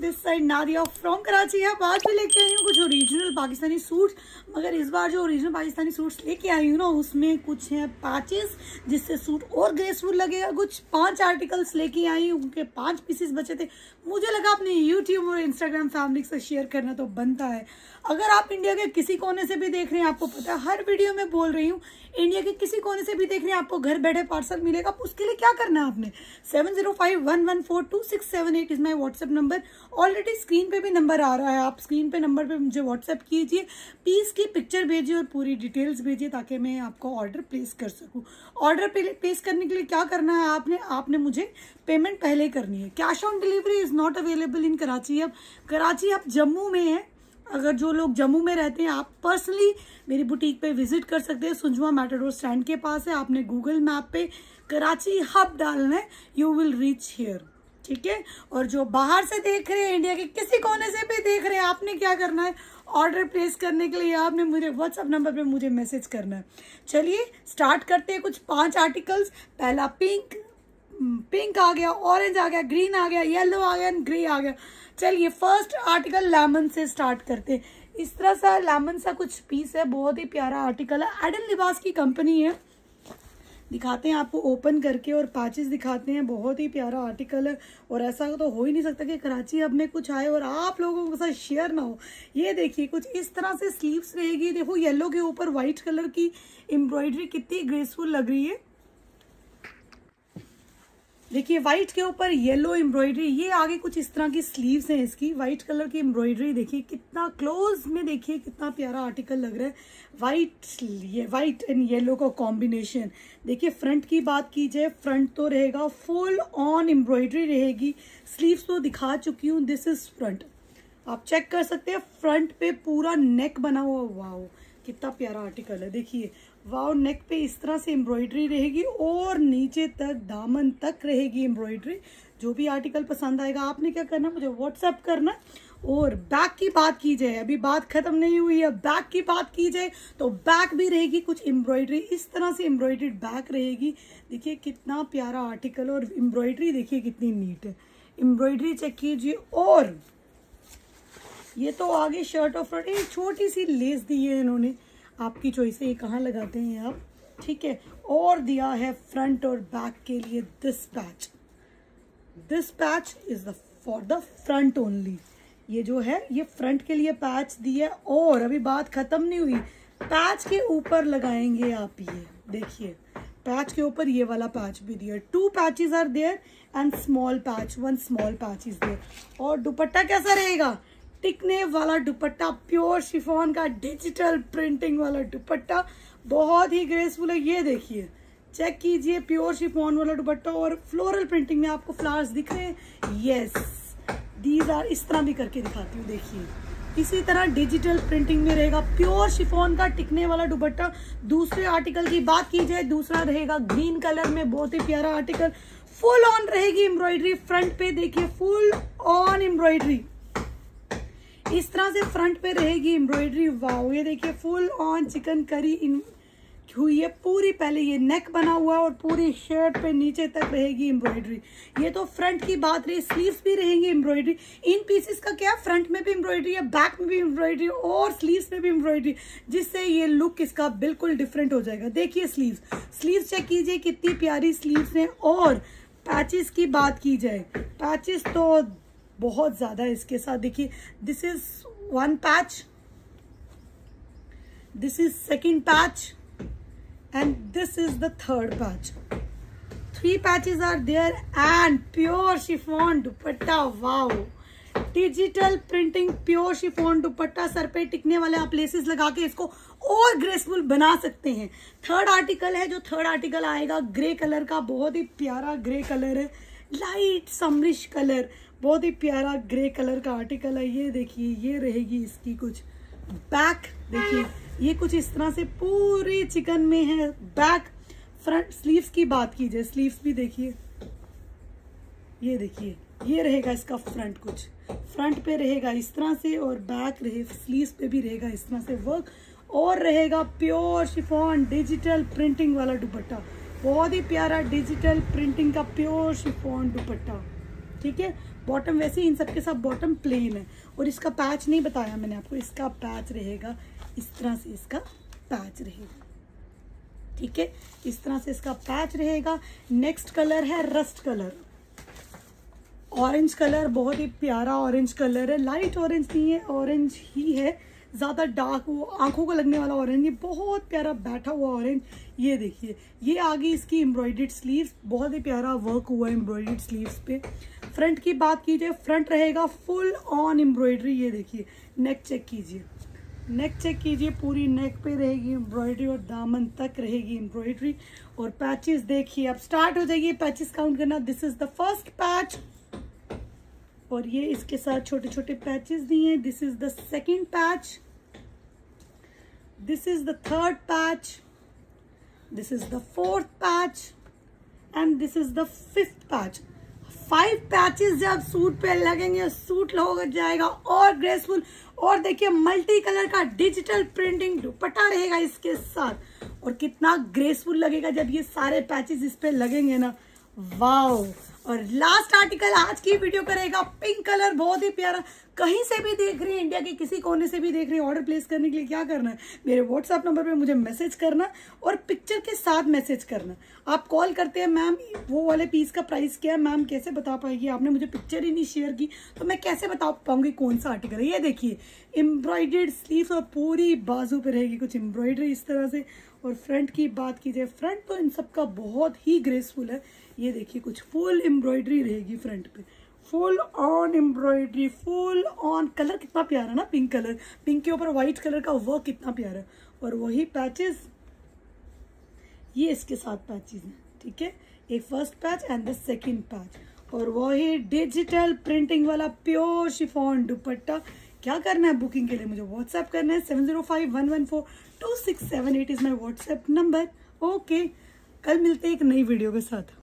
This side Nadia from Karachi है। आज भी लेके आई हूँ कुछ ओरिजिनल पाकिस्तानी सूट्स मगर इस बार जो ओरिजिनल पाकिस्तानी सूट्स लेके आई हूँ ना, उसमें कुछ हैं पैचेस जिससे सूट और ग्रेसफुल लगेगा। कुछ पाँच आर्टिकल्स लेके आई हूँ, उनके पाँच पीसेस बचे थे। मुझे लगा अपने यूट्यूब और इंस्टाग्राम फैमिली से शेयर करना तो बनता है। अगर आप इंडिया के किसी कोने से भी देख रहे हैं, आपको पता है, हर वीडियो में बोल रही हूँ इंडिया के किसी कोने से भी देख रहे हैं, आपको घर बैठे पार्सल मिलेगा। उसके लिए क्या करना है आपने? Seven zero five one one four two six seven eight is my WhatsApp number already screen पे भी नंबर आ रहा है। आप स्क्रीन पे नंबर पे मुझे व्हाट्सएप कीजिए पीस की पिक्चर भेजिए और पूरी डिटेल्स भेजिए ताकि मैं आपको ऑर्डर प्लेस कर सकूँ। ऑर्डर प्लेस करने के लिए क्या करना है? आपने आपने मुझे पेमेंट पहले करनी है। Cash on delivery is not available in Karachi अब कराची अब जम्मू में है। अगर जो लोग जम्मू में रहते हैं, आप पर्सनली मेरी बुटीक पे विज़िट कर सकते हैं। सुंजवा मेटाडोर स्टैंड के पास है। आपने गूगल मैप पे कराची हब डालना है। यू विल रीच हियर ठीक है? और जो बाहर से देख रहे हैं इंडिया के किसी कोने से भी देख रहे हैं, आपने क्या करना है? ऑर्डर प्लेस करने के लिए आपने मुझे व्हाट्सअप नंबर पे मुझे मैसेज करना है। चलिए स्टार्ट करते हैं कुछ पाँच आर्टिकल्स पहला पिंक पिंक आ गया ऑरेंज आ गया ग्रीन आ गया येलो आ गया ग्रे आ गया। चलिए फ़र्स्ट आर्टिकल लेमन से स्टार्ट करते हैं। इस तरह सा लेमन सा कुछ पीस है, बहुत ही प्यारा आर्टिकल है। एडन लिबास की कंपनी है। दिखाते हैं, आपको ओपन करके और पैचेस दिखाते हैं। बहुत ही प्यारा आर्टिकल है और ऐसा तो हो ही नहीं सकता कि कराची अब में कुछ आए और आप लोगों के साथ शेयर ना हो। ये देखिए, कुछ इस तरह से स्लीव्स रहेगी। देखो येलो के ऊपर व्हाइट कलर की एम्ब्रॉयडरी कितनी ग्रेसफुल लग रही है। देखिए व्हाइट के ऊपर येलो एम्ब्रॉयडरी ये आगे कुछ इस तरह की स्लीव्स हैं इसकी। व्हाइट कलर की एम्ब्रॉयडरी देखिए, कितना क्लोज में देखिए, कितना प्यारा आर्टिकल लग रहा है। व्हाइट ये व्हाइट एंड येलो का कॉम्बिनेशन देखिए फ्रंट की बात की जाए फ्रंट तो रहेगा फुल ऑन एम्ब्रॉयडरी रहेगी। स्लीव्स तो दिखा चुकी हूँ दिस इज़ फ्रंट आप चेक कर सकते हैं फ्रंट पे पूरा नेक बना हुआ वाओ कितना प्यारा आर्टिकल है। देखिए वाव नेक पे इस तरह से एम्ब्रॉयडरी रहेगी और नीचे तक, दामन तक रहेगी एम्ब्रॉयडरी जो भी आर्टिकल पसंद आएगा, आपने क्या करना मुझे व्हाट्सएप करना। और बैक की बात की जाए, अभी बात खत्म नहीं हुई है बैक की बात की जाए तो बैक भी रहेगी कुछ एम्ब्रॉयडरी इस तरह से एम्ब्रॉयडरी बैक रहेगी। देखिए, कितना प्यारा आर्टिकल और एम्ब्रॉयडरी देखिए, कितनी नीट है। एम्ब्रॉयडरी चेक कीजिए और ये तो आगे शर्ट और फ्रंट छोटी सी लेस दी है इन्होंने। आपकी चॉइस है, ये कहाँ लगाते हैं आप? ठीक है, और दिया है फ्रंट और बैक के लिए this patch this patch is the for the front only ये जो है, ये फ्रंट के लिए पैच दिया और अभी बात खत्म नहीं हुई। पैच के ऊपर लगाएँगे आप ये, देखिए। पैच के ऊपर ये वाला पैच भी दिया two patches are there and small patch one small patch is there और दुपट्टा कैसा रहेगा? टिकने वाला दुपट्टा प्योर शिफॉन का डिजिटल प्रिंटिंग वाला दुपट्टा, बहुत ही ग्रेसफुल है। ये देखिए चेक कीजिए प्योर शिफॉन वाला दुपट्टा और फ्लोरल प्रिंटिंग में आपको फ्लावर्स दिख रहे हैं। यस दीज आर इस तरह भी करके दिखाती हूँ, देखिए। इसी तरह डिजिटल प्रिंटिंग में रहेगा प्योर शिफॉन का टिकने वाला दुपट्टा। दूसरे आर्टिकल की बात की जाए, दूसरा रहेगा ग्रीन कलर में, बहुत ही प्यारा आर्टिकल फुल ऑन रहेगी एम्ब्रॉयडरी फ्रंट पे देखिए फुल ऑन एम्ब्रॉयडरी इस तरह से फ्रंट पे रहेगी एम्ब्रॉयडरी वाओ ये देखिए फुल ऑन चिकन करी इन हुई है. पूरी पहले ये नेक बना हुआ है और पूरी शर्ट पे नीचे तक रहेगी एम्ब्रॉयडरी ये तो फ्रंट की बात रही स्लीव्स भी रहेंगी एम्ब्रॉयडरी इन पीसेस का क्या? फ्रंट में भी एम्ब्रॉयडरी है बैक में भी एम्ब्रॉयडरी और स्लीव्स में भी एम्ब्रॉयडरी जिससे ये लुक इसका बिल्कुल डिफरेंट हो जाएगा. देखिए स्लीव्स स्लीव्स चेक कीजिए कितनी प्यारी स्लीव्स हैं और पैचेस की बात की जाए. पैचेस तो बहुत ज़्यादा इसके साथ। देखिए this is one patch this is second patch and this is the third patch three patches are there and pure chiffon dupatta wow digital printing pure chiffon dupatta, sir पे टिकने वाले आप लेसेस लगा के इसको और ग्रेसफुल बना सकते हैं। थर्ड आर्टिकल है, जो थर्ड आर्टिकल आएगा ग्रे कलर का, बहुत ही प्यारा ग्रे कलर है। लाइट समरिश कलर बहुत ही प्यारा ग्रे कलर का आर्टिकल है। ये देखिए, ये रहेगी इसकी कुछ बैक देखिए, ये कुछ इस तरह से पूरे चिकन में है। बैक फ्रंट स्लीव्स की बात कीजिए स्लीव्स भी देखिए। ये देखिए, ये रहेगा इसका फ्रंट कुछ। फ्रंट पे रहेगा इस तरह से और बैक रहे स्लीव्स पे भी रहेगा इस तरह से वर्क और रहेगा प्योर शिफॉन डिजिटल प्रिंटिंग वाला दुपट्टा। बहुत ही प्यारा डिजिटल प्रिंटिंग का प्योर शिफॉन दुपट्टा। ठीक है? बॉटम वैसे इन सबके साथ बॉटम प्लेन है। और इसका पैच नहीं बताया मैंने आपको। इसका पैच रहेगा, इस तरह से इसका पैच रहेगा। ठीक है? इस तरह से इसका पैच रहेगा। नेक्स्ट कलर है रस्ट कलर ऑरेंज कलर बहुत ही प्यारा ऑरेंज कलर है। लाइट ऑरेंज नहीं है ऑरेंज ही है। ज़्यादा डार्क वो आँखों को लगने वाला ऑरेंज ये बहुत प्यारा बैठा हुआ ऑरेंज ये देखिए, ये आगे इसकी एम्ब्रॉयडेड स्लीव्स बहुत ही प्यारा वर्क हुआ है एम्ब्रॉयडेड स्लीव्स पे। फ्रंट की बात कीजिए फ्रंट रहेगा फुल ऑन एम्ब्रॉयडरी ये देखिए नेक चेक कीजिए। नेक चेक कीजिए, पूरी नेक पे रहेगी एम्ब्रॉयडरी और दामन तक रहेगी एम्ब्रॉयडरी और पैचेस देखिए, अब स्टार्ट हो जाइए पैचेस काउंट करना। This is the first patch और ये इसके साथ छोटे छोटे पैचेस दिए हैं this is the second patch this is the third patch this is the fourth patch and this is the fifth patch five patches जब सूट पे लगेंगे। सूट हो जाएगा और ग्रेसफुल और देखिए मल्टी कलर का डिजिटल प्रिंटिंग दुपट्टा रहेगा इसके साथ। और कितना ग्रेसफुल लगेगा जब ये सारे पैचेस इस पे लगेंगे ना। वाओ और लास्ट आर्टिकल आज की वीडियो करेगा। पिंक कलर बहुत ही प्यारा। कहीं से भी देख रहे हैं इंडिया के किसी कोने से भी देख रहे हैं ऑर्डर प्लेस करने के लिए क्या करना है? मेरे व्हाट्सएप नंबर पे मुझे मैसेज करना और पिक्चर के साथ मैसेज करना। आप कॉल करते हैं मैम वो वाले पीस का प्राइस क्या है? मैम कैसे बता पाएगी? आपने मुझे पिक्चर ही नहीं शेयर की। तो मैं कैसे बता पाऊँगी कौन सा आर्टिकल है? ये देखिए एम्ब्रॉयडेड स्लीव और पूरी बाजू पे रहेगी कुछ एम्ब्रॉयडरी इस तरह से। और फ्रंट की बात कीजिए फ्रंट तो इन सब का बहुत ही ग्रेसफुल है। ये देखिए, कुछ फुल एम्ब्रॉयडरी रहेगी फ्रंट पे। Full on embroidery full on colour कितना प्यारा ना पिंक कलर पिंक के ऊपर व्हाइट कलर का वर्क कितना प्यारा और वही पैचेस ये इसके साथ पैचेस हैं, ठीक है? एक first patch and the second patch और वही डिजिटल प्रिंटिंग वाला प्योर शिफॉन दुपट्टा। क्या करना है बुकिंग के लिए? मुझे व्हाट्सएप करना है seven zero five one one four two six seven eight is my WhatsApp number okay कल मिलते हैं एक नई वीडियो के साथ।